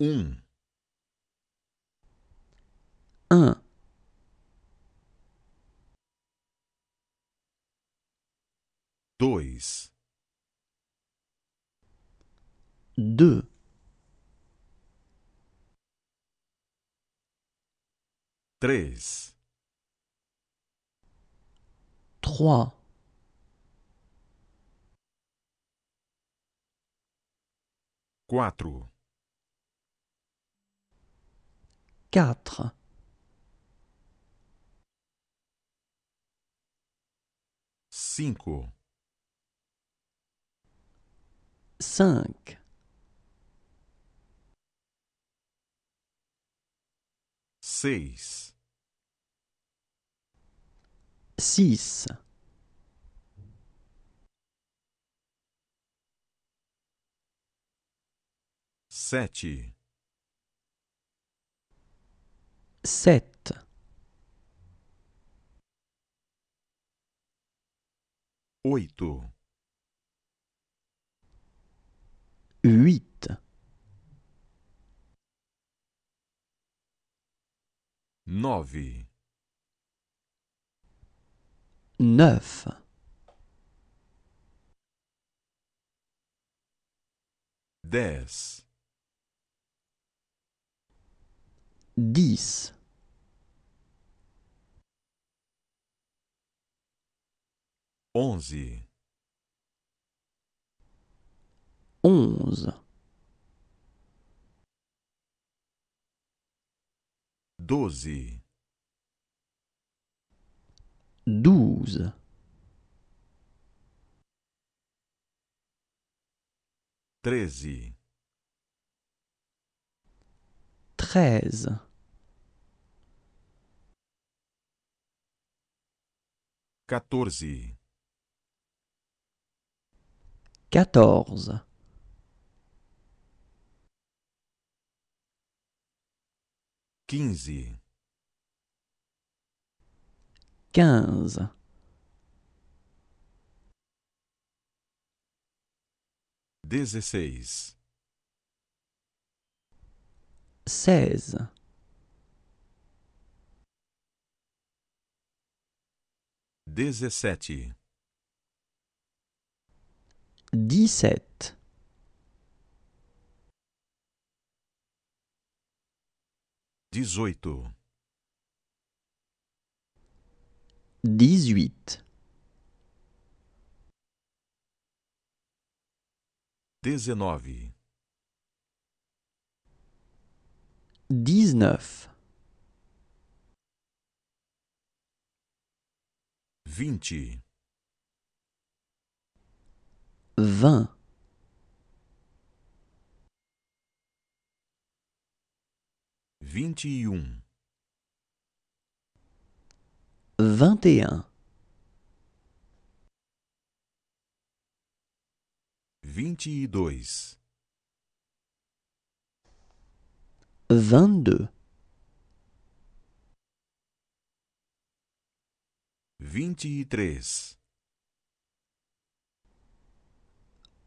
um, un, dois, deux, três, trois, quatro, quatre, cinco, cinq, seis, six, sete, sept, oito, huit, nove, neuf, dez, dix, onze, onze, doze, douze, treze, treize, quatorze, quatorze, quinze, quinze, dezesseis, seize, dezessete, dix-sept, dezoito, dix-huit, dezenove, dix-neuf, vinte, vingt, vinte e um, vingt et un, vinte e dois, vingt-deux, vinte e três,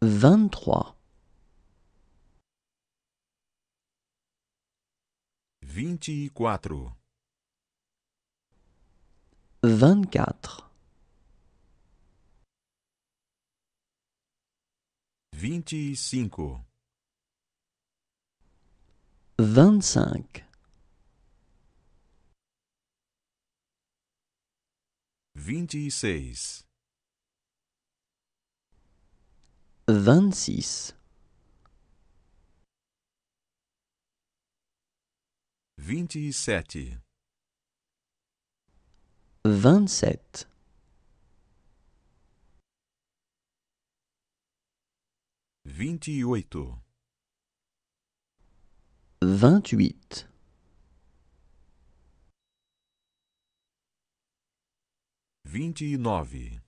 vingt-trois, vinte e quatro, vingt-quatre, vinte e cinco, vingt-cinq, vinte e seis, vingt-six, vinte e sete, vingt-sept, vinte e oito, vingt-huit, vinte e nove,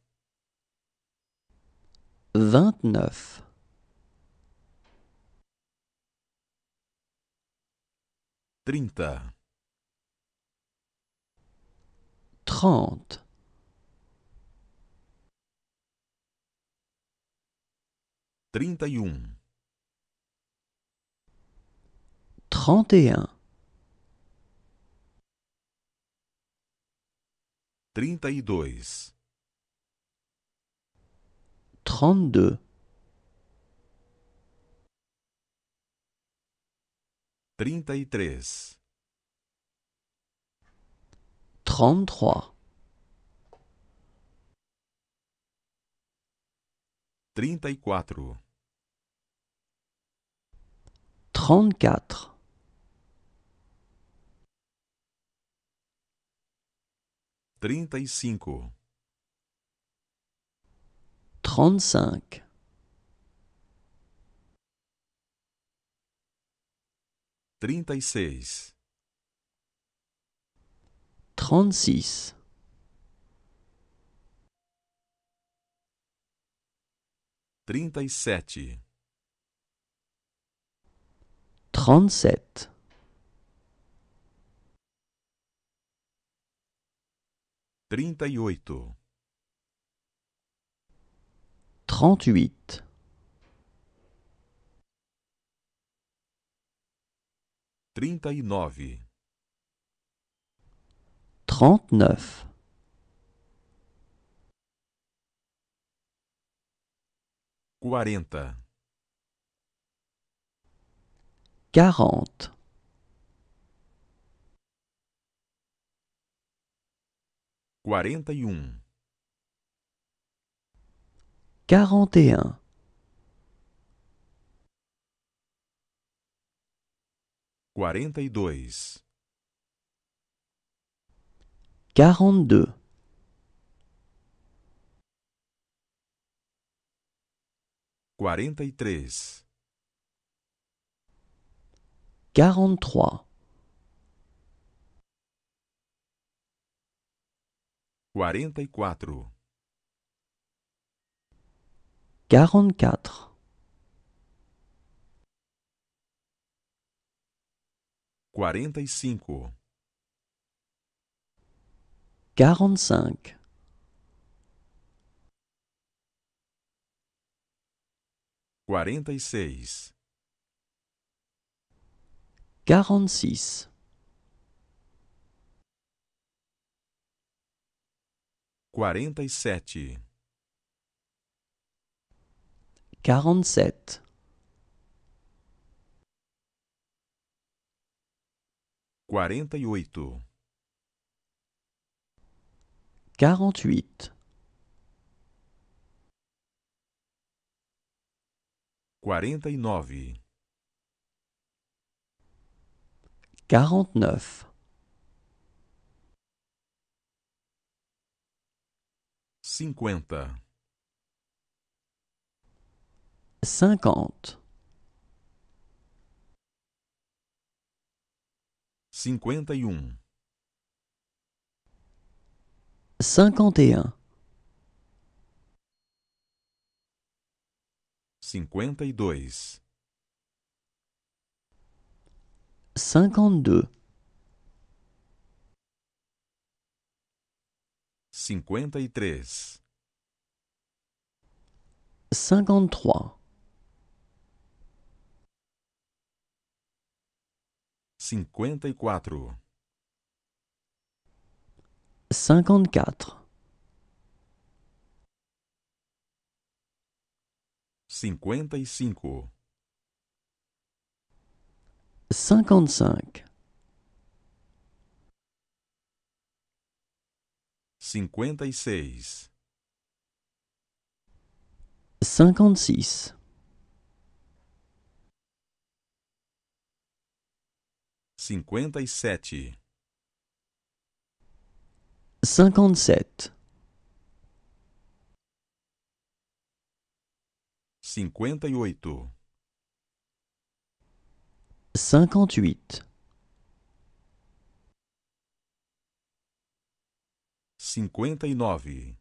vingt-neuf, trinta, trente, trinta e um, trente et un, trinta e dois, trente-deux, trinta e três, trente-trois, trinta e quatro, trente-quatre, trinta e cinco, trente-cinq, trinta e seis, trente-six, trinta e sete, trente-sept, trinta e oito, trente-huit, trinta e nove, trente-neuf, quarenta, quarante, quarenta e um, quarante et un, quarenta e dois, quarante-deux, quarenta e três, quarante-trois, quarenta e quatro, quarante-quatre, quarenta e cinco, quarante-cinq, quarenta e seis, quarante-six, quarenta e sete, quarante-sept, quarenta e oito, quarante-huit, quarenta e nove, quarante-neuf, cinquenta, cinquante. Cinquenta e um. Cinquenta e um. Cinquenta e dois. Cinquenta e dois. Cinquenta e três. Cinquante e três. 54 54 55 55 56 56 57 57 58 58 59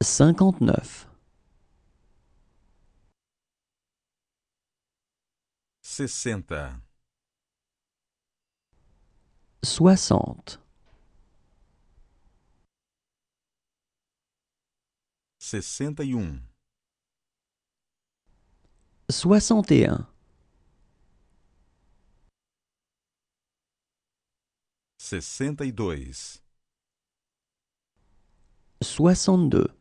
59 sessenta, soixante, sessenta e um, soixante et un, sessenta e dois, soixante-deux.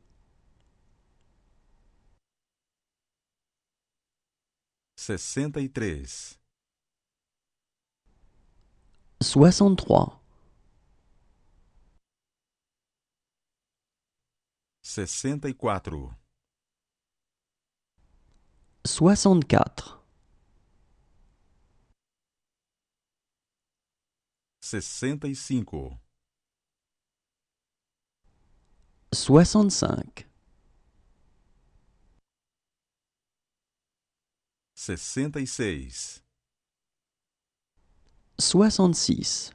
Sessenta e três, soixante-trois, sessenta e 66 66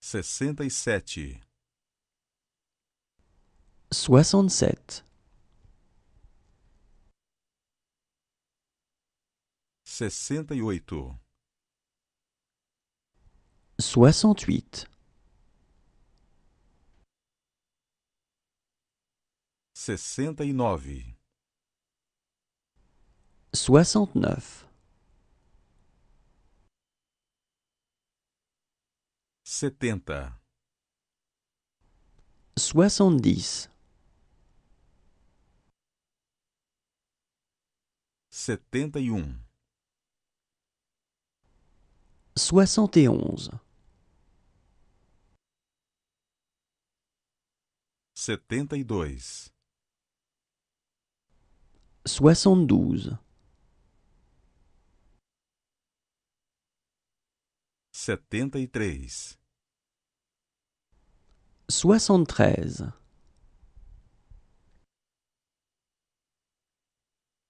67 67 68 68 69 69 70 70 71 71 setenta e dois soixante-douze, setenta e três, soixante-treize,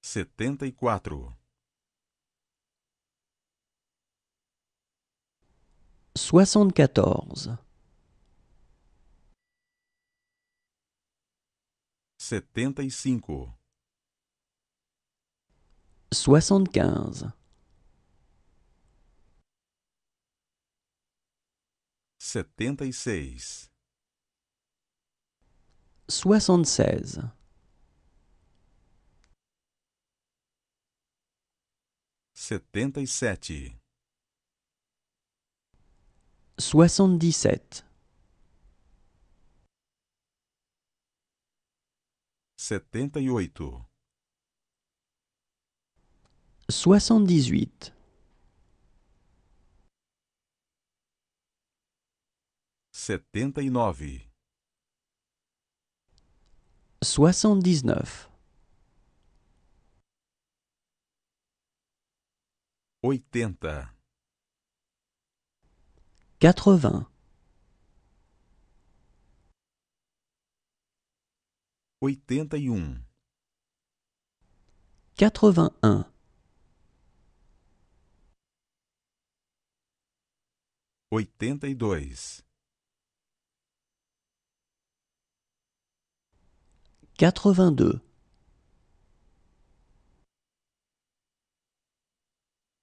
setenta e quatro, soixante-quatorze, setenta e cinco, soixante-quinze, setenta e seis, soixante-seize, setenta e sete, soixante-dix-sept, setenta e oito, soixante-dix-huit, setenta e nove, soixante-dix-neuf, oitenta, quatre-vingts, oitenta e um, quatre-vingt-un, oitenta e dois, quatre-vingt-deux,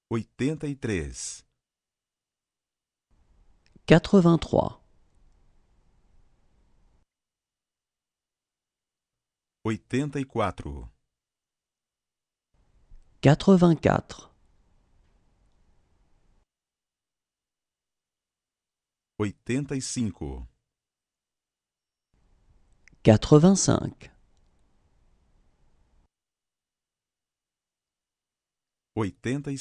oitenta e três, quatre-vingt-trois, oitenta e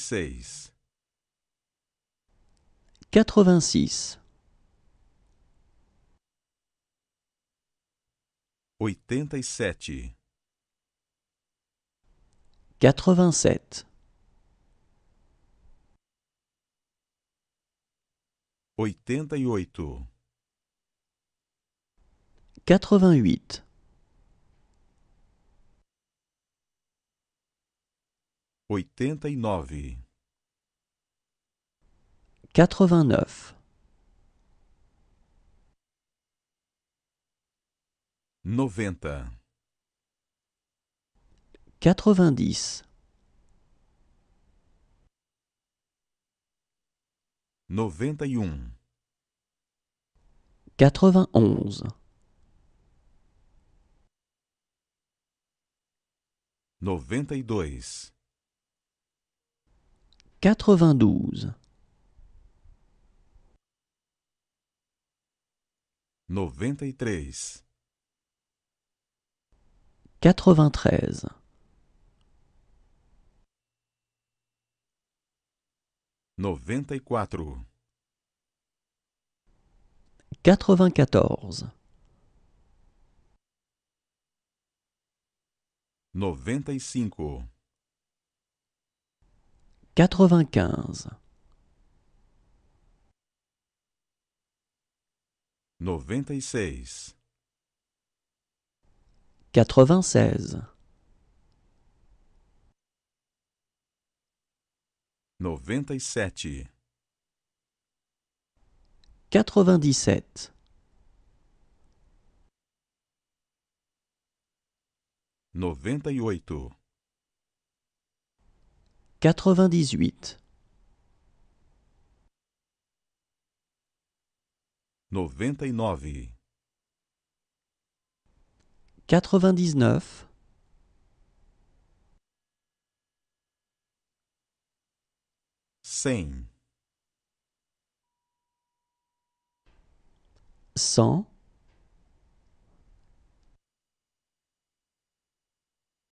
quatro, quatre-vingt-quatre, oitenta e cinco, quatre-vingt-cinq, oitenta e seis, quatre-vingt-six, oitenta e sete, quatre-vingt-sept, oitenta e oito, quatre-vingt-huit, oitenta e 97 97 98 98 99 99 cem, cent,